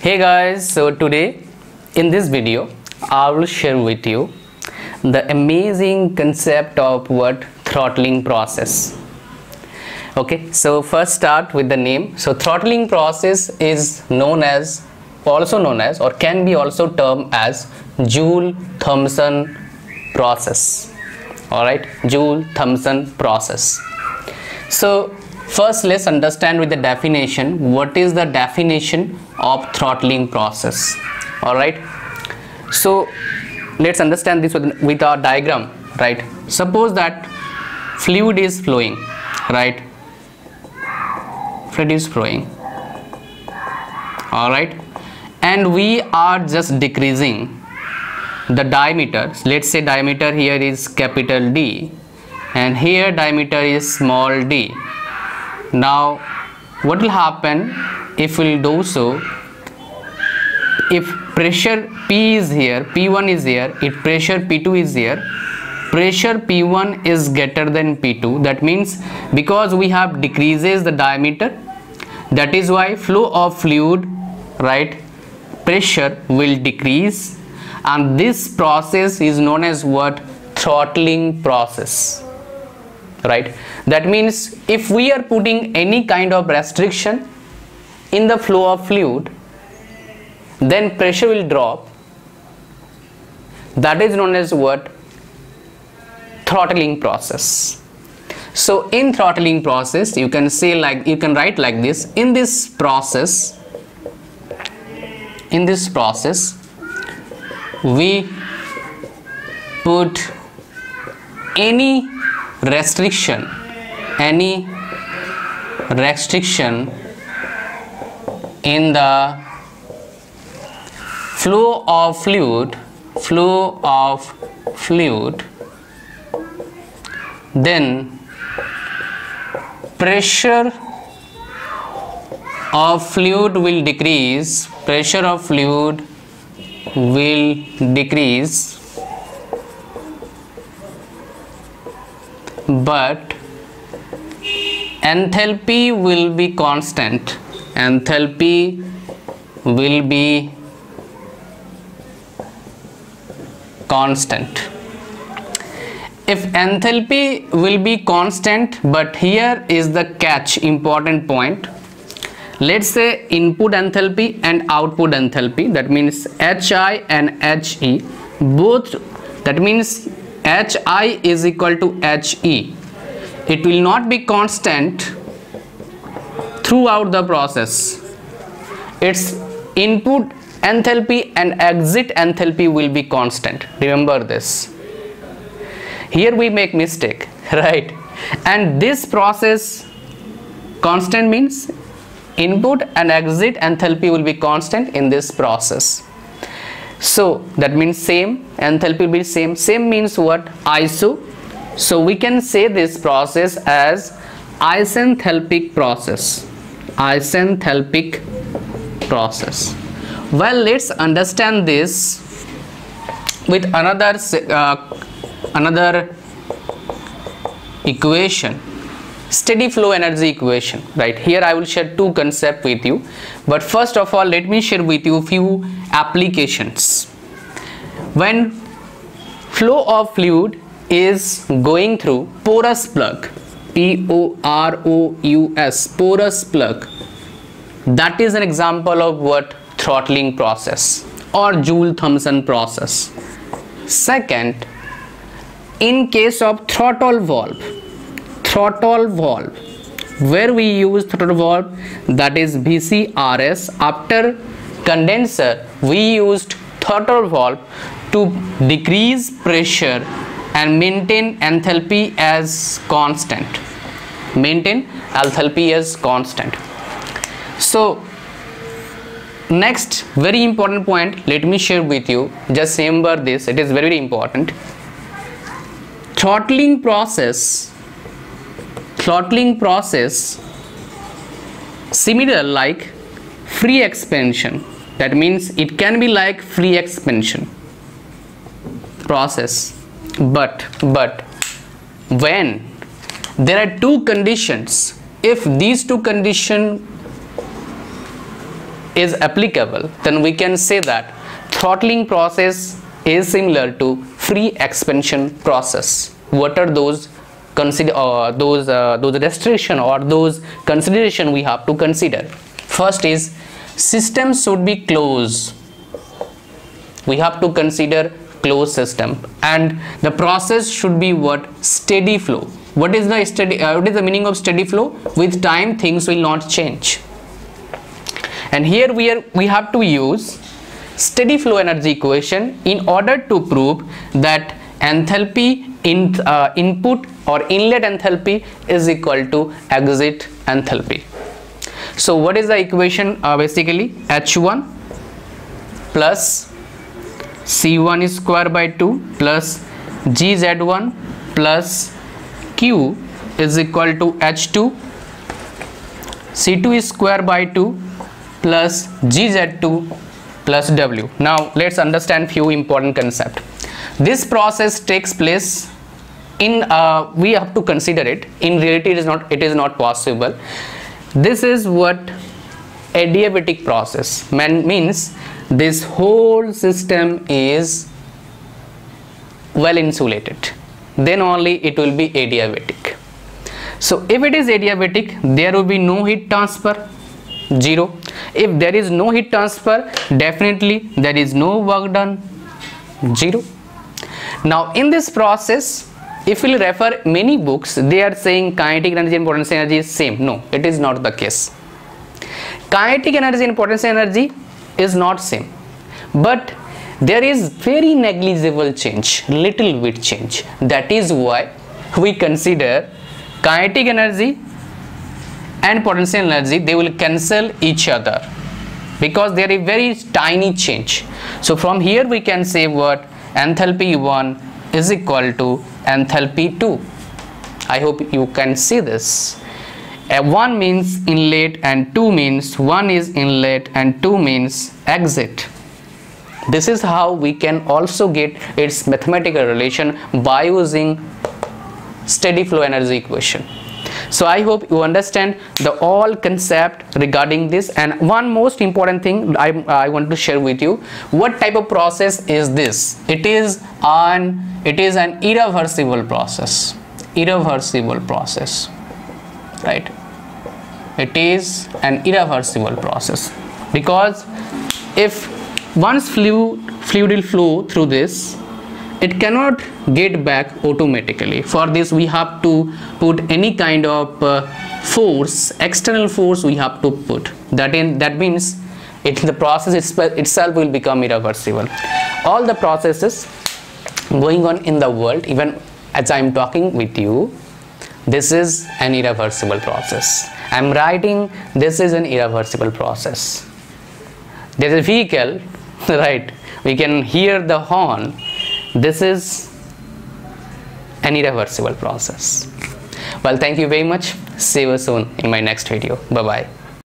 hey guys so today in this video i will share with you the amazing concept of what throttling process. Okay so first start with the name. So throttling process is known as also known as or can be also termed as joule thomson process. All right joule thomson process. So first let's understand with the definition. What is the definition of throttling process? All right. So let's understand this with, with our diagram right? Suppose that fluid is flowing right? Fluid is flowing. All right. And we are just decreasing the diameter. Let's say diameter here is capital D and here diameter is small d now what will happen if we'll do so? If pressure p is here p1 is here if pressure p2 is here pressure p1 is greater than p2 that means because we have decreases the diameter that is why flow of fluid right pressure will decrease. And this process is known as what? Throttling process right? That means if we are putting any kind of restriction in the flow of fluid then pressure will drop. That is known as what? Throttling process. So in throttling process you can say like you can write like this. In this process in this process we put any restriction. Any restriction in the flow of fluid flow of fluid then pressure of fluid will decrease pressure of fluid will decrease but enthalpy will be constant. Enthalpy will be constant. If enthalpy will be constant but here is the catch important point. Let's say input enthalpy and output enthalpy that means hi and he both that means hi is equal to he it will not be constant throughout the process. Its input enthalpy and exit enthalpy will be constant. Remember this. Here we make mistake right? And this process constant means input and exit enthalpy will be constant in this process. So that means same enthalpy will be same. Same means what? Iso. So we can say this process as isenthalpic process. Isenthalpic process. Well let's understand this with another uh, another equation. Steady flow energy equation. Right here i will share two concept with you. But first of all let me share with you few applications when flow of fluid is going through porous plug p o r o u s porous plug that is an example of what throttling process or joule thomson process. Second in case of throttle valve throttle valve where we use throttle valve that is VCRS after condenser we used throttle valve to decrease pressure and maintain enthalpy as constant. Maintain enthalpy as constant. So next very important point let me share with you. Just remember this it is very, very important. Throttling process throttling process similar like free expansion. That means it can be like free expansion process. But but when there are two conditions if these two condition is applicable then we can say that throttling process is similar to free expansion process. What are those consider uh, those uh, those restriction or those consideration we have to consider? First is system should be closed. We have to consider closed system. And the process should be what? Steady flow. What is the steady uh, what is the meaning of steady flow? With time things will not change. And here we are we have to use steady flow energy equation in order to prove that enthalpy in uh, input or inlet enthalpy is equal to exit enthalpy. So what is the equation? Uh, basically h1 plus c1 is square by 2 plus gz1 plus q is equal to h2 c2 square by 2 plus gz2 plus w. Now let's understand few important concept. This process takes place in uh, we have to consider it. In reality it is not it is not possible. This is what adiabatic process. Man means this whole system is well insulated. Then only it will be adiabatic. So if it is adiabatic there will be no heat transfer zero. If there is no heat transfer definitely there is no work done zero. Now in this process if we refer many books they are saying kinetic energy and potential energy is same. No it is not the case kinetic energy and potential energy is not same. But there is very negligible change little bit change. That is why we consider kinetic energy and potential energy they will cancel each other. Because there is very tiny change. So from here we can say what? Enthalpy 1 is equal to enthalpy 2 I hope you can see this uh, 1 means inlet and 2 means 1 is inlet and 2 means exit. This is how we can also get its mathematical relation by using steady flow energy equation. So i hope you understand the all concept regarding this. And one most important thing I, I want to share with you what type of process is this? It is an it is an irreversible process. Irreversible process. Right it is an irreversible process. Because if once fluid fluid will flow through this it cannot get back automatically. For this we have to put any kind of uh, force external force we have to put. That in that means it the process itself will become irreversible. All the processes going on in the world even as i'm talking with you this is an irreversible process i'm writing this is an irreversible process. There's a vehicle right? We can hear the horn. This is an irreversible process. Well thank you very much. See you soon in my next video. Bye bye